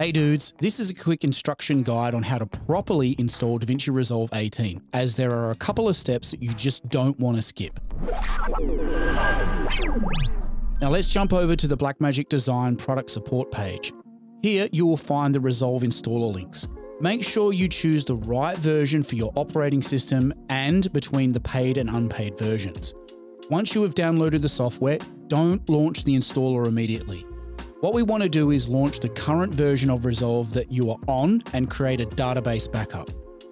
Hey dudes, this is a quick instruction guide on how to properly install DaVinci Resolve 18, as there are a couple of steps that you just don't want to skip. Now let's jump over to the Blackmagic Design product support page. Here you will find the Resolve installer links. Make sure you choose the right version for your operating system and between the paid and unpaid versions. Once you have downloaded the software, don't launch the installer immediately. What we want to do is launch the current version of Resolve that you are on and create a database backup.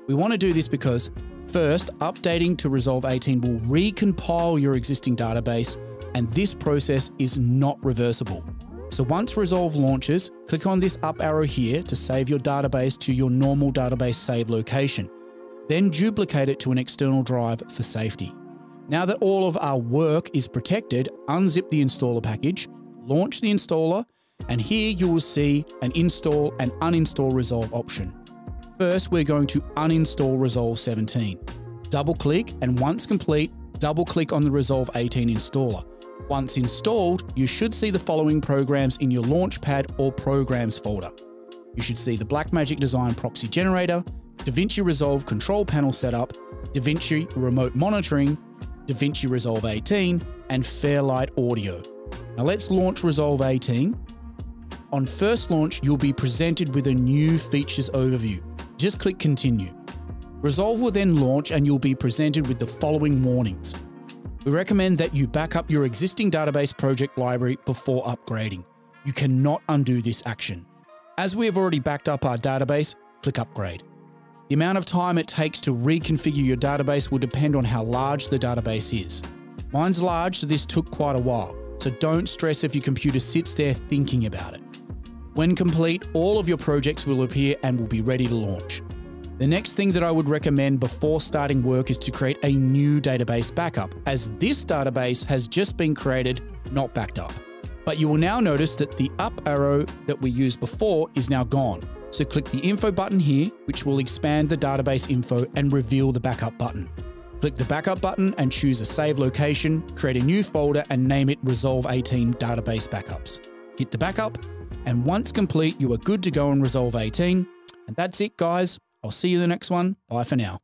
We want to do this because first, updating to Resolve 18 will recompile your existing database and this process is not reversible. So once Resolve launches, click on this up arrow here to save your database to your normal database save location. Then duplicate it to an external drive for safety. Now that all of our work is protected, unzip the installer package, launch the installer, and here you will see an install and uninstall Resolve option. First, we're going to uninstall Resolve 17. Double click and once complete, double click on the Resolve 18 installer. Once installed, you should see the following programs in your Launchpad or Programs folder. You should see the Blackmagic Design Proxy Generator, DaVinci Resolve Control Panel Setup, DaVinci Remote Monitoring, DaVinci Resolve 18, and Fairlight Audio. Now let's launch Resolve 18 on first launch, you'll be presented with a new features overview. Just click continue. Resolve will then launch and you'll be presented with the following warnings. We recommend that you back up your existing database project library before upgrading. You cannot undo this action. As we have already backed up our database, click upgrade. The amount of time it takes to reconfigure your database will depend on how large the database is. Mine's large, so this took quite a while, so don't stress if your computer sits there thinking about it. When complete, all of your projects will appear and will be ready to launch. The next thing that I would recommend before starting work is to create a new database backup, as this database has just been created, not backed up. But you will now notice that the up arrow that we used before is now gone. So click the info button here, which will expand the database info and reveal the backup button. Click the backup button and choose a save location, create a new folder and name it Resolve 18 Database Backups. Hit the backup and once complete, you are good to go on Resolve 18. And that's it, guys. I'll see you in the next one. Bye for now.